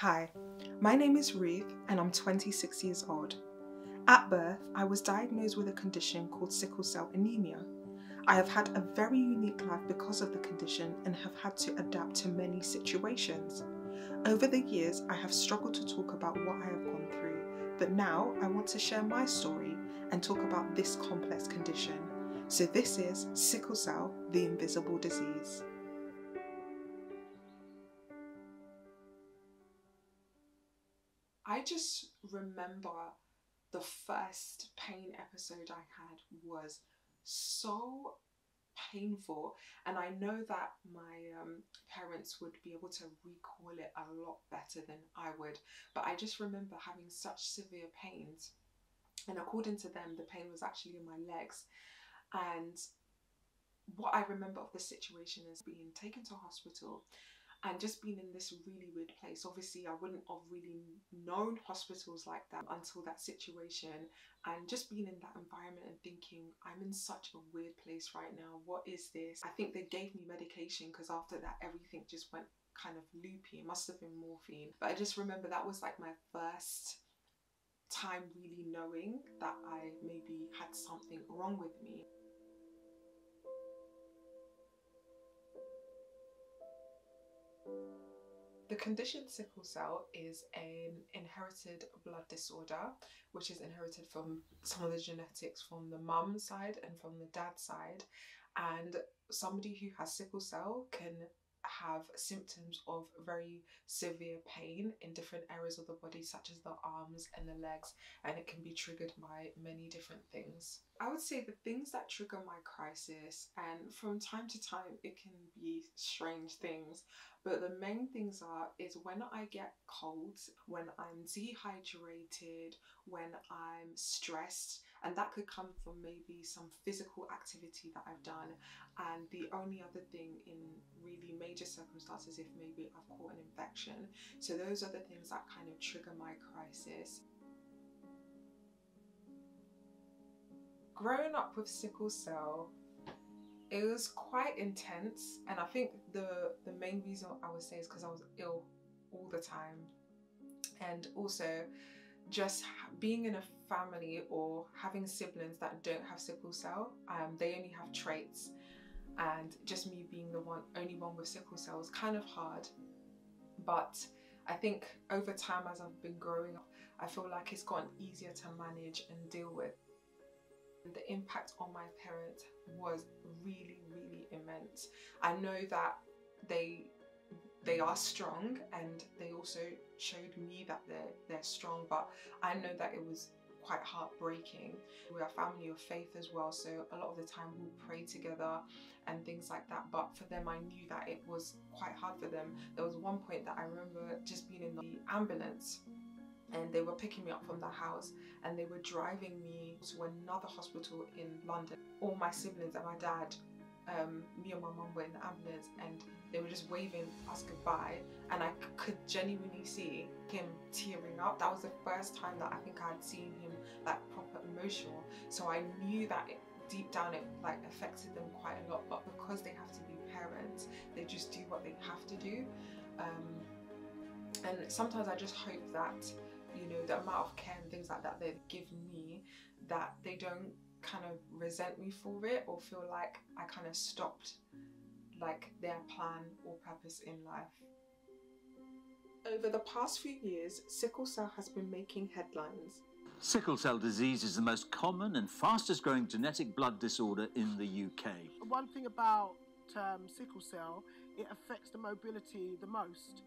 Hi, my name is Ruth and I'm 26 years old. At birth, I was diagnosed with a condition called sickle cell anemia. I have had a very unique life because of the condition and have had to adapt to many situations. Over the years, I have struggled to talk about what I have gone through, but now I want to share my story and talk about this complex condition. So, this is sickle cell, the invisible disease. I just remember the first pain episode I had was so painful and I know that my um, parents would be able to recall it a lot better than I would but I just remember having such severe pains and according to them the pain was actually in my legs and what I remember of the situation is being taken to hospital and just being in this really weird place. Obviously, I wouldn't have really known hospitals like that until that situation, and just being in that environment and thinking, I'm in such a weird place right now. What is this? I think they gave me medication because after that, everything just went kind of loopy. It must have been morphine, but I just remember that was like my first time really knowing that I maybe had something wrong with me. The condition sickle cell is an inherited blood disorder, which is inherited from some of the genetics from the mum side and from the dad side. And somebody who has sickle cell can have symptoms of very severe pain in different areas of the body, such as the arms and the legs, and it can be triggered by many different things. I would say the things that trigger my crisis, and from time to time it can be strange things, but the main things are is when I get colds, when I'm dehydrated, when I'm stressed, and that could come from maybe some physical activity that I've done. And the only other thing in really major circumstances, if maybe I've caught an infection. So those are the things that kind of trigger my crisis. Growing up with sickle cell, it was quite intense and I think the the main reason I would say is because I was ill all the time and also just being in a family or having siblings that don't have sickle cell um, they only have traits. And just me being the one only one with sickle cell is kind of hard. But I think over time as I've been growing up I feel like it's gotten easier to manage and deal with. The impact on my parents was really really immense. I know that they they are strong and they also showed me that they're they're strong but i know that it was quite heartbreaking we're family of faith as well so a lot of the time we'll pray together and things like that but for them i knew that it was quite hard for them there was one point that i remember just being in the ambulance and they were picking me up from the house and they were driving me to another hospital in London. All my siblings and my dad, um, me and my mum were in the ambulance and they were just waving us goodbye and I could genuinely see him tearing up. That was the first time that I think I had seen him like proper emotional. So I knew that it, deep down it like affected them quite a lot but because they have to be parents they just do what they have to do um, and sometimes I just hope that you know the amount of care and things like that they give me that they don't kind of resent me for it or feel like I kind of stopped like their plan or purpose in life. Over the past few years, sickle cell has been making headlines. Sickle cell disease is the most common and fastest growing genetic blood disorder in the UK. One thing about um, sickle cell, it affects the mobility the most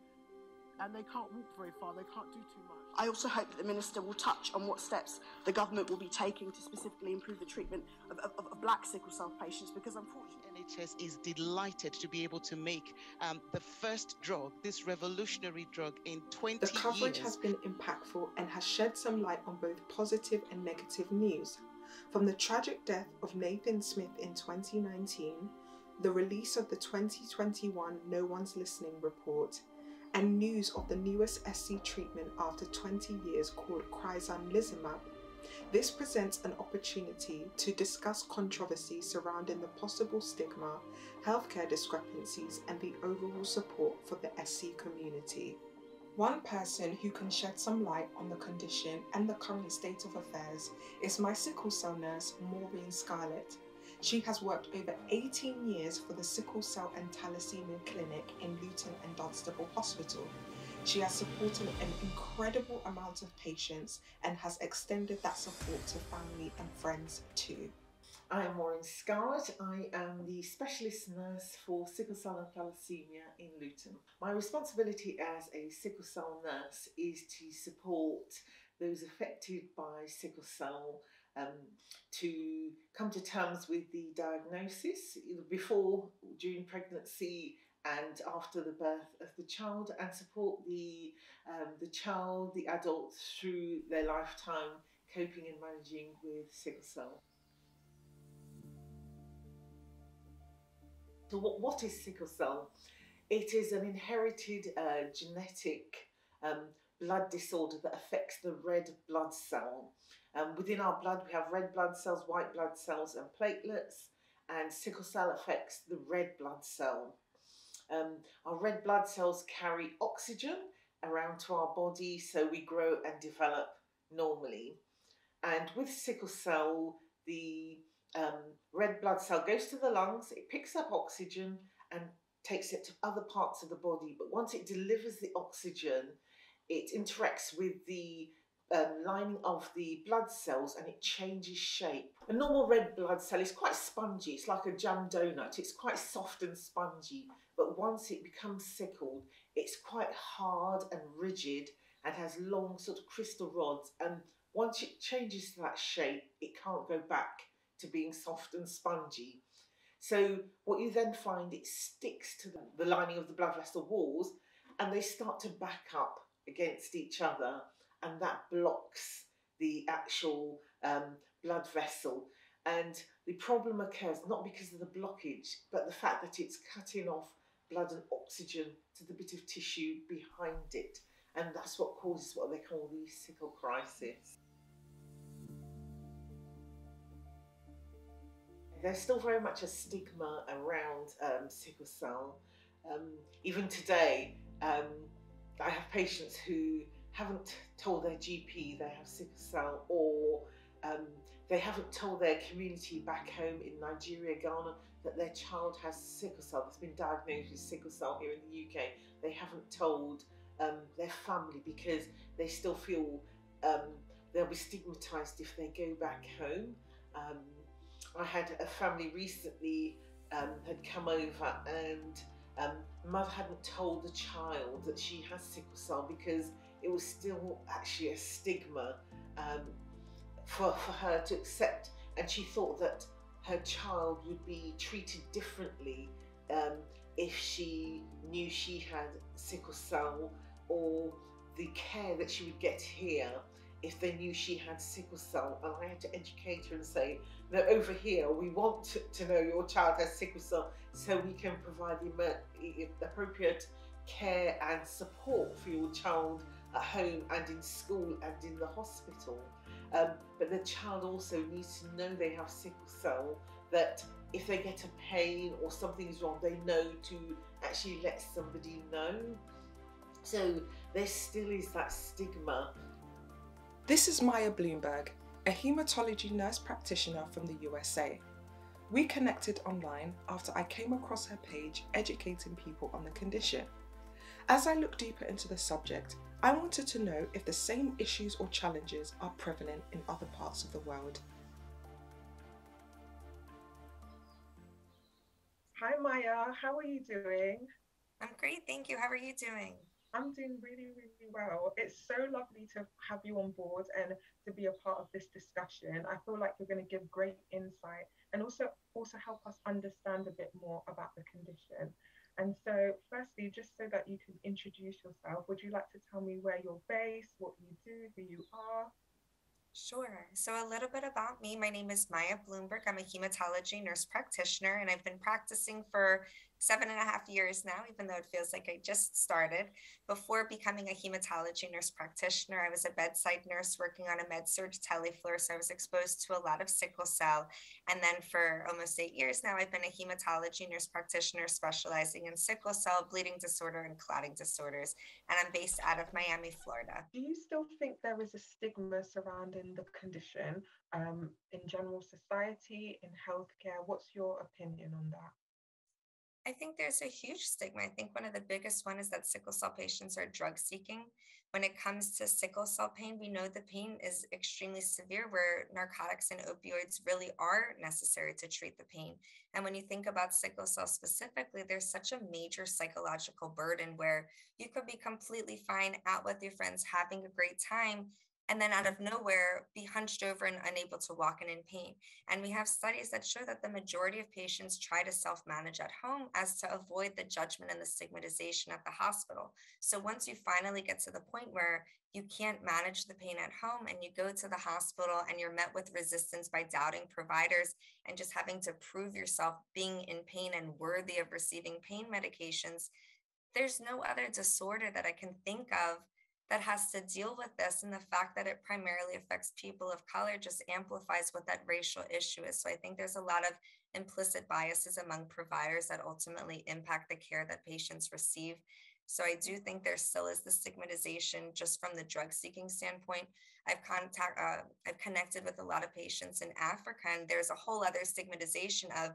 and they can't walk very far, they can't do too much. I also hope that the Minister will touch on what steps the government will be taking to specifically improve the treatment of, of, of black sickle cell patients because unfortunately NHS is delighted to be able to make um, the first drug, this revolutionary drug in 20 years. The coverage years. has been impactful and has shed some light on both positive and negative news. From the tragic death of Nathan Smith in 2019, the release of the 2021 No One's Listening report, and news of the newest SC treatment after 20 years called crizanlizumab. This presents an opportunity to discuss controversy surrounding the possible stigma, healthcare discrepancies, and the overall support for the SC community. One person who can shed some light on the condition and the current state of affairs is my sickle cell nurse, Maureen Scarlett. She has worked over 18 years for the Sickle Cell and Thalassemia Clinic in Luton and Dunstable Hospital. She has supported an incredible amount of patients and has extended that support to family and friends too. I'm Maureen Scarlett. I am the specialist nurse for sickle cell and thalassemia in Luton. My responsibility as a sickle cell nurse is to support those affected by sickle cell um, to come to terms with the diagnosis before, during pregnancy, and after the birth of the child, and support the um, the child, the adult through their lifetime coping and managing with sickle cell. So, what, what is sickle cell? It is an inherited uh, genetic um, blood disorder that affects the red blood cell. Um, within our blood, we have red blood cells, white blood cells, and platelets, and sickle cell affects the red blood cell. Um, our red blood cells carry oxygen around to our body so we grow and develop normally. And with sickle cell, the um, red blood cell goes to the lungs, it picks up oxygen and takes it to other parts of the body. But once it delivers the oxygen, it interacts with the um, lining of the blood cells and it changes shape. A normal red blood cell is quite spongy, it's like a jam donut, it's quite soft and spongy. But once it becomes sickled, it's quite hard and rigid and has long sort of crystal rods. And once it changes to that shape, it can't go back to being soft and spongy. So what you then find, it sticks to the, the lining of the blood vessel walls and they start to back up against each other and that blocks the actual um, blood vessel. And the problem occurs not because of the blockage, but the fact that it's cutting off blood and oxygen to the bit of tissue behind it. And that's what causes what they call the sickle crisis. There's still very much a stigma around um, sickle cell. Um, even today, um, I have patients who haven't told their GP they have sickle cell or um, they haven't told their community back home in Nigeria, Ghana, that their child has sickle cell, that's been diagnosed with sickle cell here in the UK. They haven't told um, their family because they still feel um, they'll be stigmatised if they go back home. Um, I had a family recently um, had come over and um, mother hadn't told the child that she has sickle cell because it was still actually a stigma um, for, for her to accept and she thought that her child would be treated differently um, if she knew she had sickle cell or the care that she would get here if they knew she had sickle cell. And I had to educate her and say, no, over here, we want to, to know your child has sickle cell so we can provide the appropriate care and support for your child at home and in school and in the hospital. Um, but the child also needs to know they have sickle cell, that if they get a pain or something's wrong, they know to actually let somebody know. So there still is that stigma. This is Maya Bloomberg, a haematology nurse practitioner from the USA. We connected online after I came across her page educating people on the condition. As I look deeper into the subject, I wanted to know if the same issues or challenges are prevalent in other parts of the world. Hi Maya, how are you doing? I'm great, thank you. How are you doing? I'm doing really, really well. It's so lovely to have you on board and to be a part of this discussion. I feel like you're going to give great insight and also also help us understand a bit more about the condition. And so, firstly, just so that you can introduce yourself, would you like to tell me where you're based, what you do, who you are? Sure. So, a little bit about me. My name is Maya Bloomberg. I'm a hematology nurse practitioner, and I've been practicing for seven and a half years now, even though it feels like I just started. Before becoming a hematology nurse practitioner, I was a bedside nurse working on a med surg telefloor, so I was exposed to a lot of sickle cell. And then for almost eight years now, I've been a hematology nurse practitioner specializing in sickle cell, bleeding disorder, and clotting disorders. And I'm based out of Miami, Florida. Do you still think there is a stigma surrounding the condition um, in general society, in healthcare? What's your opinion on that? I think there's a huge stigma. I think one of the biggest one is that sickle cell patients are drug seeking. When it comes to sickle cell pain, we know the pain is extremely severe where narcotics and opioids really are necessary to treat the pain. And when you think about sickle cell specifically, there's such a major psychological burden where you could be completely fine out with your friends, having a great time, and then out of nowhere be hunched over and unable to walk and in pain. And we have studies that show that the majority of patients try to self manage at home as to avoid the judgment and the stigmatization at the hospital. So once you finally get to the point where you can't manage the pain at home and you go to the hospital and you're met with resistance by doubting providers and just having to prove yourself being in pain and worthy of receiving pain medications, there's no other disorder that I can think of that has to deal with this. And the fact that it primarily affects people of color just amplifies what that racial issue is. So I think there's a lot of implicit biases among providers that ultimately impact the care that patients receive. So I do think there still is the stigmatization just from the drug seeking standpoint. I've contact, uh, I've connected with a lot of patients in Africa, and there's a whole other stigmatization of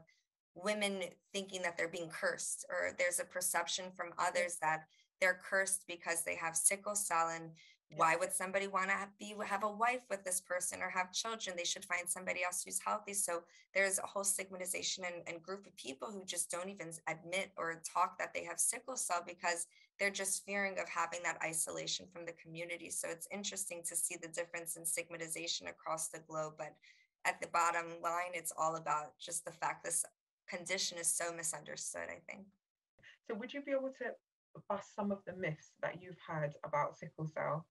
women thinking that they're being cursed, or there's a perception from others that they're cursed because they have sickle cell and why would somebody want to be have a wife with this person or have children? They should find somebody else who's healthy. So there's a whole stigmatization and, and group of people who just don't even admit or talk that they have sickle cell because they're just fearing of having that isolation from the community. So it's interesting to see the difference in stigmatization across the globe but at the bottom line it's all about just the fact this condition is so misunderstood i think. So would you be able to bust some of the myths that you've had about sickle cell?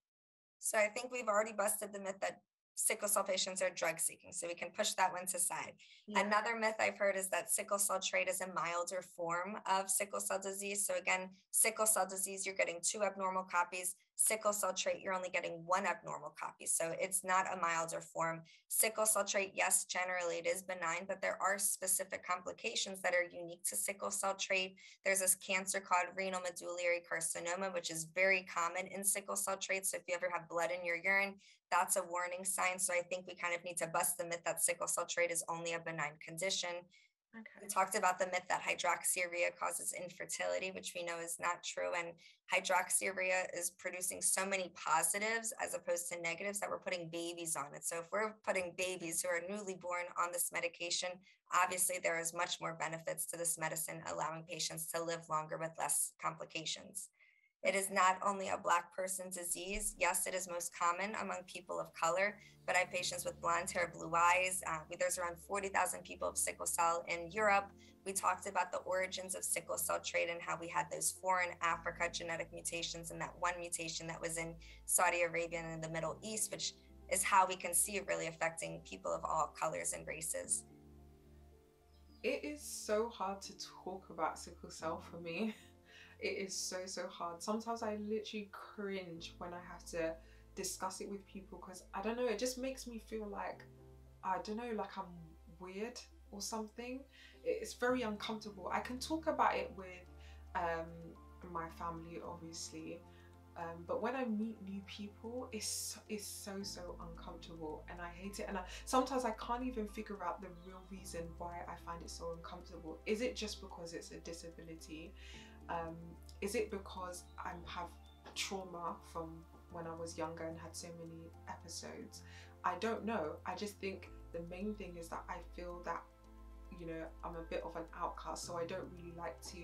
So I think we've already busted the myth that sickle cell patients are drug seeking. So we can push that one to side. Yeah. Another myth I've heard is that sickle cell trait is a milder form of sickle cell disease. So again, sickle cell disease, you're getting two abnormal copies sickle cell trait, you're only getting one abnormal copy. So it's not a milder form. Sickle cell trait, yes, generally it is benign, but there are specific complications that are unique to sickle cell trait. There's this cancer called renal medullary carcinoma, which is very common in sickle cell trait. So if you ever have blood in your urine, that's a warning sign. So I think we kind of need to bust the myth that sickle cell trait is only a benign condition. Okay. We talked about the myth that hydroxyurea causes infertility, which we know is not true. And hydroxyurea is producing so many positives as opposed to negatives that we're putting babies on it. So if we're putting babies who are newly born on this medication, obviously there is much more benefits to this medicine, allowing patients to live longer with less complications. It is not only a Black person's disease. Yes, it is most common among people of color, but I have patients with blonde hair, blue eyes. Uh, there's around 40,000 people of sickle cell in Europe. We talked about the origins of sickle cell trait and how we had those foreign Africa genetic mutations and that one mutation that was in Saudi Arabia and in the Middle East, which is how we can see it really affecting people of all colors and races. It is so hard to talk about sickle cell for me. it is so so hard sometimes i literally cringe when i have to discuss it with people because i don't know it just makes me feel like i don't know like i'm weird or something it's very uncomfortable i can talk about it with um, my family obviously um, but when I meet new people, it's it's so so uncomfortable, and I hate it. And I, sometimes I can't even figure out the real reason why I find it so uncomfortable. Is it just because it's a disability? Um, is it because I have trauma from when I was younger and had so many episodes? I don't know. I just think the main thing is that I feel that, you know, I'm a bit of an outcast, so I don't really like to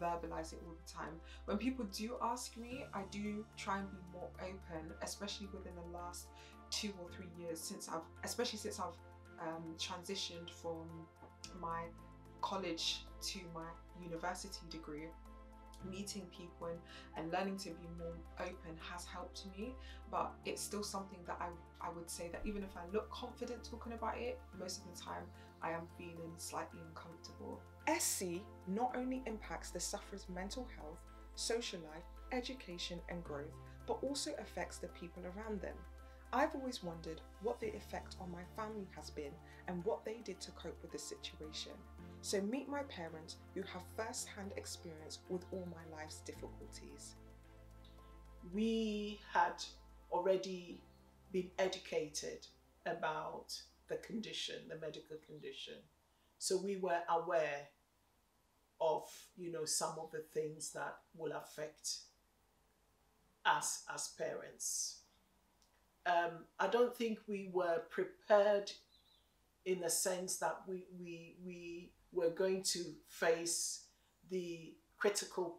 verbalize it all the time. When people do ask me, I do try and be more open, especially within the last two or three years since I've, especially since I've um, transitioned from my college to my university degree meeting people and, and learning to be more open has helped me but it's still something that I, I would say that even if I look confident talking about it most of the time I am feeling slightly uncomfortable. SC not only impacts the sufferer's mental health, social life, education, and growth, but also affects the people around them. I've always wondered what the effect on my family has been and what they did to cope with the situation. So, meet my parents who have first hand experience with all my life's difficulties. We had already been educated about the condition, the medical condition. So we were aware of, you know, some of the things that will affect us as parents. Um, I don't think we were prepared in the sense that we, we, we were going to face the critical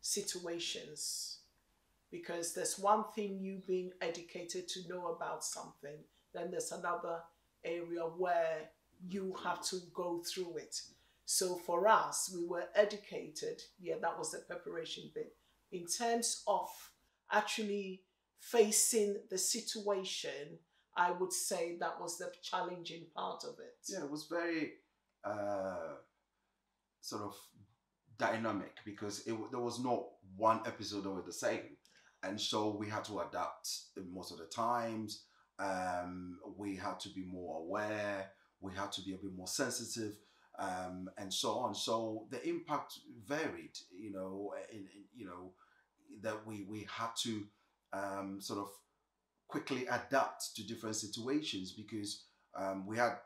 situations because there's one thing you being educated to know about something, then there's another area where you have to go through it. So for us, we were educated. Yeah, that was the preparation bit. In terms of actually facing the situation, I would say that was the challenging part of it. Yeah, it was very uh, sort of dynamic because it, there was not one episode that were the same. And so we had to adapt most of the times. Um, we had to be more aware. We had to be a bit more sensitive, um, and so on. So the impact varied. You know, in, in you know that we we had to um, sort of quickly adapt to different situations because um, we had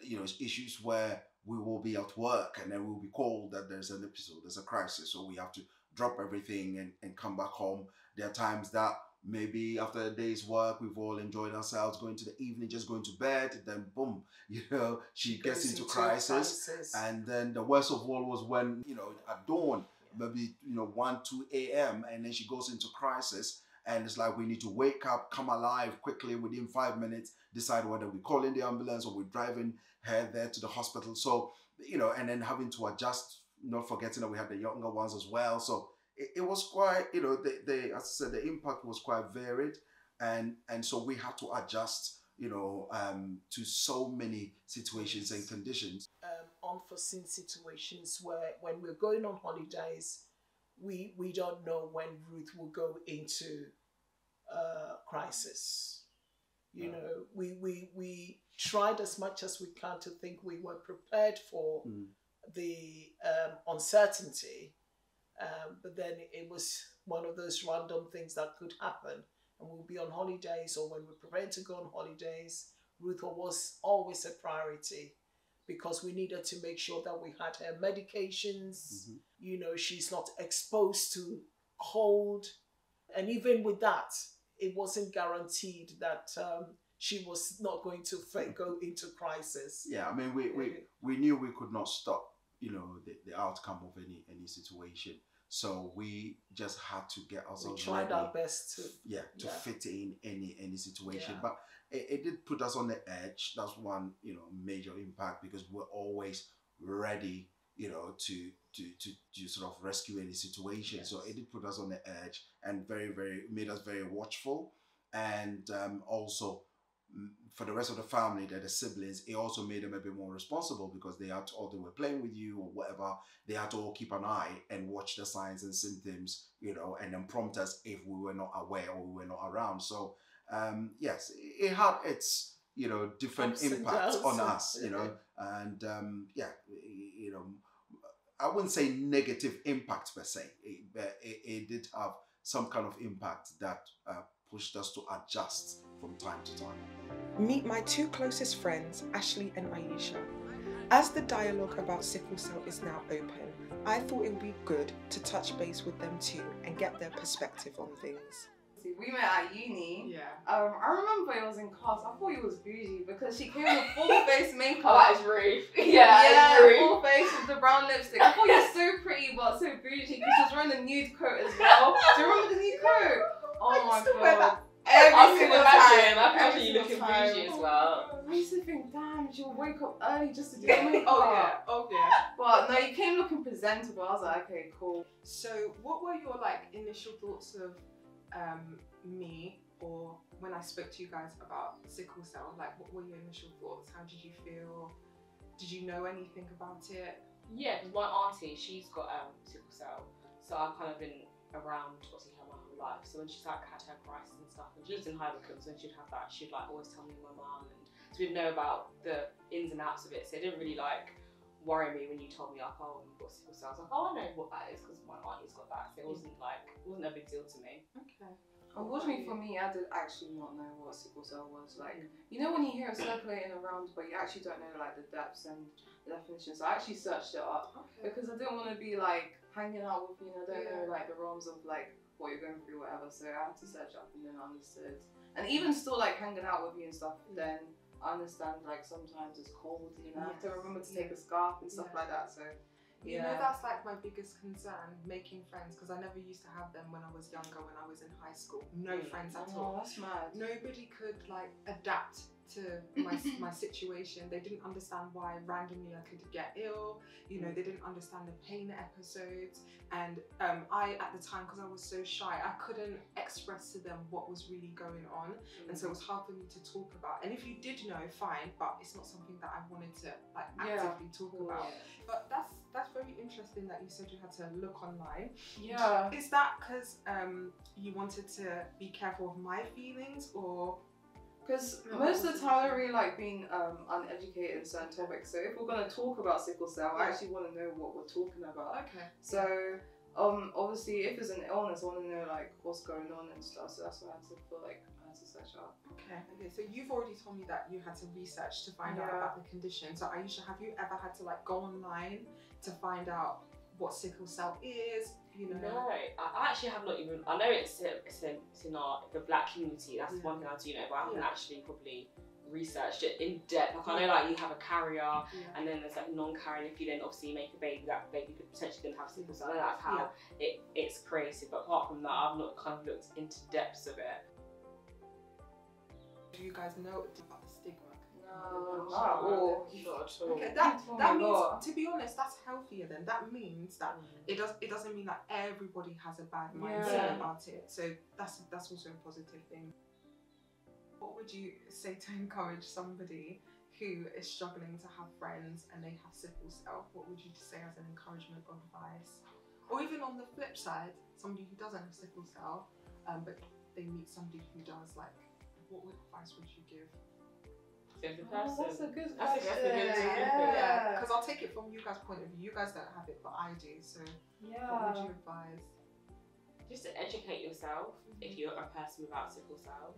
you know issues where we will be at work and then we'll be called that there's an episode, there's a crisis, so we have to drop everything and, and come back home. There are times that maybe after a day's work we've all enjoyed ourselves going to the evening just going to bed then boom you know she, gets into, into crisis, crisis, and then the worst of all was when you know at dawn maybe you know 1 2 a.m and then she goes into crisis and it's like we need to wake up come alive quickly within five minutes decide whether we're calling the ambulance or we're driving her there to the hospital so you know and then having to adjust not forgetting that we had the younger ones as well so it, it was quite, you know, the, the, as I said, the impact was quite varied. And, and so we had to adjust, you know, um, to so many situations and conditions. Um, unforeseen situations where when we're going on holidays, we, we don't know when Ruth will go into uh, crisis. You know, we, we, we tried as much as we can to think we were prepared for mm. the um, uncertainty um, but then it was one of those random things that could happen. And we'll be on holidays or when we're preparing to go on holidays, Ruth was always a priority because we needed to make sure that we had her medications. Mm-hmm. You know, she's not exposed to cold. And even with that, it wasn't guaranteed that um, she was not going to go into crisis. Yeah, I mean, we, we, we knew we could not stop, you know, the, the outcome of any any situation. So we just had to get ourselves. We tried ready, our best to yeah to yeah. fit in any any situation, yeah. but it, it, did put us on the edge. That's one you know major impact because we're always ready you know to to to, to sort of rescue any situation. Yes. So it did put us on the edge and very very made us very watchful and um, also for the rest of the family, that the siblings, it also made them a bit more responsible because they had to, or they were playing with you or whatever, they had to all keep an eye and watch the signs and symptoms, you know, and then prompt us if we were not aware or we were not around. So, um, yes, it had its, you know, different Ups impacts on us, you know, and um, yeah, you know, I wouldn't say negative impact per se, but it, it, did have some kind of impact that uh, pushed us to adjust from time to time. Meet my two closest friends, Ashley and Aisha. As the dialogue about sickle cell is now open, I thought it would be good to touch base with them too and get their perspective on things. We met at uni. Yeah. Um, I remember it was in class. I thought he was bougie because she came with full face makeup. Oh, that is rude. Yeah, yeah, rude. full face with the brown lipstick. I thought you were so pretty but so bougie because she was wearing the nude coat as well. Do you remember the nude coat? Oh I my god. Every I can imagine. Time. I can imagine you looking time. bougie as well. I used to think, damn, she she'll wake up early just to do makeup. oh yeah, oh yeah. But no, you came looking presentable. I was like, okay, cool. So, what were your like initial thoughts of um, me, or when I spoke to you guys about sickle cell? Like, what were your initial thoughts? How did you feel? Did you know anything about it? Yeah, my auntie, she's got um, sickle cell, so I've kind of been around obviously her my whole life. So when she's like had her crisis and stuff, and she lives in High Wycombe, so when she'd have that, she'd like always tell me my mum, and so we'd know about the ins and outs of it. So it didn't really like worry me when you told me like, oh, you've got sickle cell. I was like, oh, I know what that is because my auntie's got that. So it wasn't like it wasn't a big deal to me. Okay. Unfortunately for me, I did actually not know what sickle cell was. Like, you know, when you hear it circulating around, but you actually don't know like the depths and the definitions. So I actually searched it up Okay. because I didn't want to be like hanging out with you and I don't know like the realms of like what you're going through, whatever. So I had to search up and then I understood. And even still like hanging out with you and stuff, then I understand like sometimes it's cold you know, I have to remember to take a scarf and stuff Yeah. like that. So You know, that's like my biggest concern, making friends, because I never used to have them when I was younger, when I was in high school. No mm. friends at Oh, all. that's mad. Nobody could like adapt to my my situation. They didn't understand why randomly I could get ill. You know, they didn't understand the pain episodes. And um, I, at the time, because I was so shy, I couldn't express to them what was really going on, and so it was hard for me to talk about. And if you did know, fine, but it's not something that I wanted to like Yeah, actively talk about. But that's that's very interesting that you said you had to look online. Yeah. Is that because um, you wanted to be careful of my feelings, or Because No, most of the time, I really like being um, uneducated in certain topics. So if we're going to talk about sickle cell, I actually want to know what we're talking about. okay? So um, obviously, if it's an illness, I want to know like what's going on and stuff. So that's why I had to feel like I had to search up. Okay. Okay. So you've already told me that you had to research to find out about the condition. So Aisha, have you ever had to like go online to find out what sickle cell is? You know. No, I actually have not even. I know it's in, it's in, it's in our the black community. That's Yeah. one thing I do know, but I haven't Yeah. actually probably researched it in depth. Like I know, like you have a carrier, Yeah. and then there's like non-carrier. If you then obviously make a baby, that baby could potentially then have sickle cell. I know that's how it, it's created. But apart from that, I've not kind of looked into depths of it. Do you guys know about the stigma? No, not at all. Not at all. Okay, that Oh that means God. to be honest, that's healthier. Then that means that it does it doesn't mean that everybody has a bad mindset Yeah. about it. So that's that's also a positive thing. What would you say to encourage somebody who is struggling to have friends and they have sickle cell? What would you say as an encouragement or advice? Or even on the flip side, somebody who doesn't have sickle cell, um, but they meet somebody who does. Like, what advice would you give? So the Oh, that's a good That's a, that's a good yeah. Yeah. Because I'll take it from you guys' point of view. You guys don't have it, but I do. So, what would you advise? just to educate yourself if you're a person without sickle cell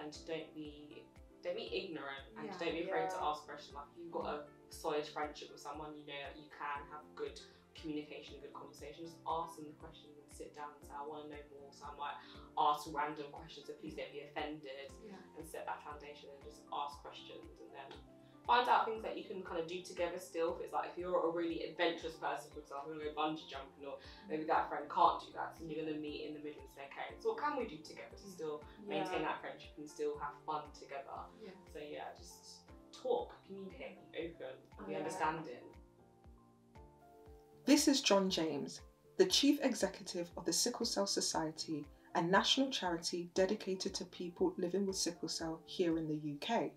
and don't be don't be ignorant and Yeah. don't be afraid to ask questions like if you've got a solid friendship with someone you know that you can have good communication good conversation just ask them the questions and sit down and say I want to know more so I might ask random questions so please don't be offended Yeah. and set that foundation and just ask questions and then find out things that you can kind of do together still. If it's like if you're a really adventurous person, for example, you want to go bungee jumping, or maybe that friend can't do that, so you're going to meet in the middle and say, okay, so what can we do together to mm. still maintain Yeah. that friendship and still have fun together? Yeah. So yeah, just talk, communicate, be open, be oh, Yeah. understanding. This is John James, the Chief Executive of the Sickle Cell Society, a national charity dedicated to people living with sickle cell here in the UK.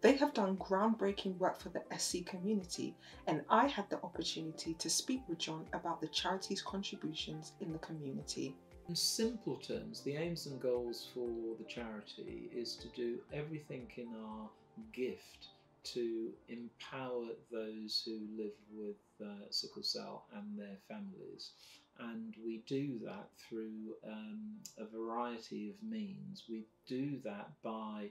They have done groundbreaking work for the SC community, and I had the opportunity to speak with John about the charity's contributions in the community. In simple terms, the aims and goals for the charity is to do everything in our gift to empower those who live with uh, sickle cell and their families. And we do that through um, a variety of means. We do that by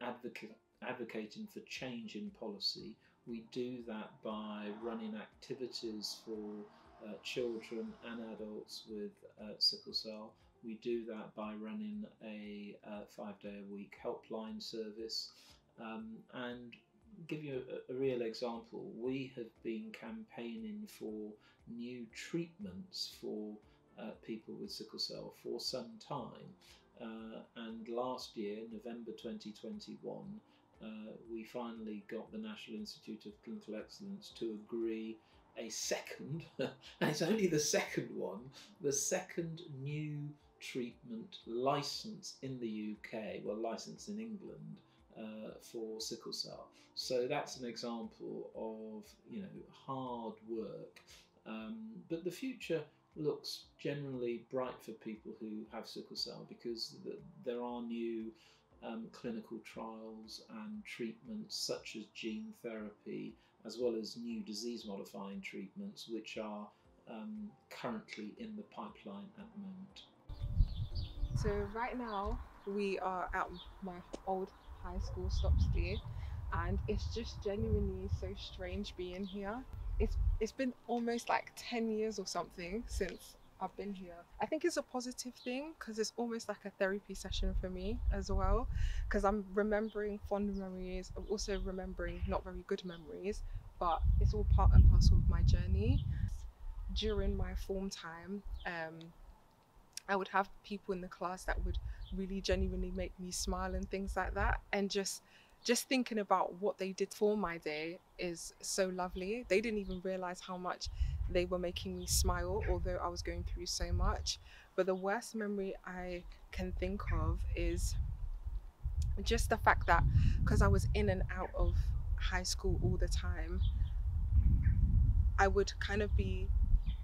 advocate, advocating for change in policy. We do that by running activities for uh, children and adults with uh, sickle cell. We do that by running a uh, five day a week helpline service. Um, and give you a, a real example, we have been campaigning for new treatments for uh, people with sickle cell for some time. Uh, and last year, November 2021, uh, we finally got the National Institute of Clinical Excellence to agree a second, and it's only the second one, the second new treatment license in the UK, well, license in England uh, for sickle cell. So that's an example of you know hard work, um, but the future looks generally bright for people who have sickle cell because the, there are new um, clinical trials and treatments such as gene therapy, as well as new disease modifying treatments, which are um, currently in the pipeline at the moment. So, right now, we are at my old high school, Stopsley, and it's just genuinely so strange being here. It's, it's been almost like 10 years or something since I've been here. I think it's a positive thing because it's almost like a therapy session for me as well. Because I'm remembering fond memories, I'm also remembering not very good memories, but it's all part and parcel of my journey. During my form time, um, I would have people in the class that would really genuinely make me smile and things like that. And just just thinking about what they did for my day is so lovely. They didn't even realize how much they were making me smile, although I was going through so much. But the worst memory I can think of is just the fact that because I was in and out of high school all the time, I would kind of be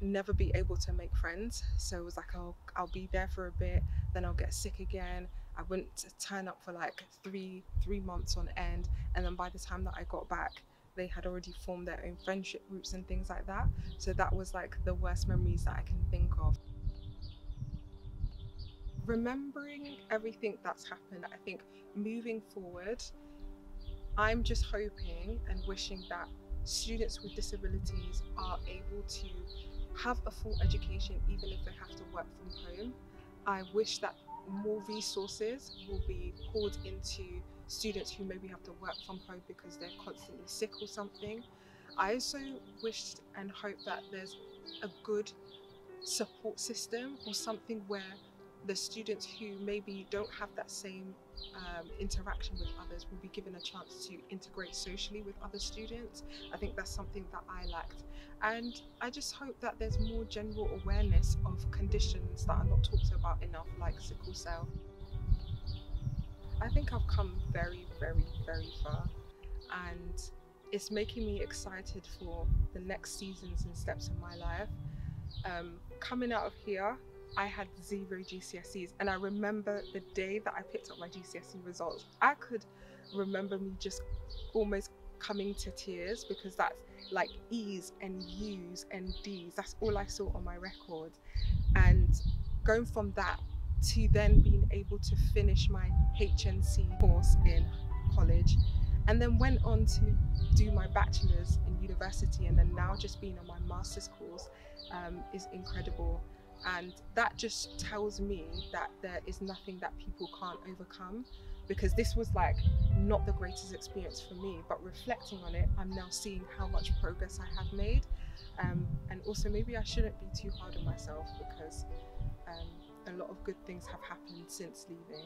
never be able to make friends. So it was like I'll I'll be there for a bit, then I'll get sick again. I wouldn't turn up for like three three months on end, and then by the time that I got back, they had already formed their own friendship groups and things like that. So that was like the worst memories that I can think of. Remembering everything that's happened, I think moving forward, I'm just hoping and wishing that students with disabilities are able to have a full education even if they have to work from home. I wish that more resources will be poured into students who maybe have to work from home because they're constantly sick or something. I also wish and hope that there's a good support system or something where the students who maybe don't have that same um, interaction with others will be given a chance to integrate socially with other students. I think that's something that I lacked. And I just hope that there's more general awareness of conditions that are not talked about enough, like sickle cell. I think I've come very, very, very far. And it's making me excited for the next seasons and steps in my life. Um, coming out of here, I had zero GCSEs, and I remember the day that I picked up my GCSE results. I could remember me just almost coming to tears because that's like E's and U's and D's. That's all I saw on my record. And going from that to then being able to finish my HNC course in college and then went on to do my bachelor's in university and then now just being on my master's course um, is incredible and that just tells me that there is nothing that people can't overcome. Because this was like not the greatest experience for me but reflecting on it i'm now seeing how much progress i have made. Um, and also maybe i shouldn't be too hard on myself because um, a lot of good things have happened since leaving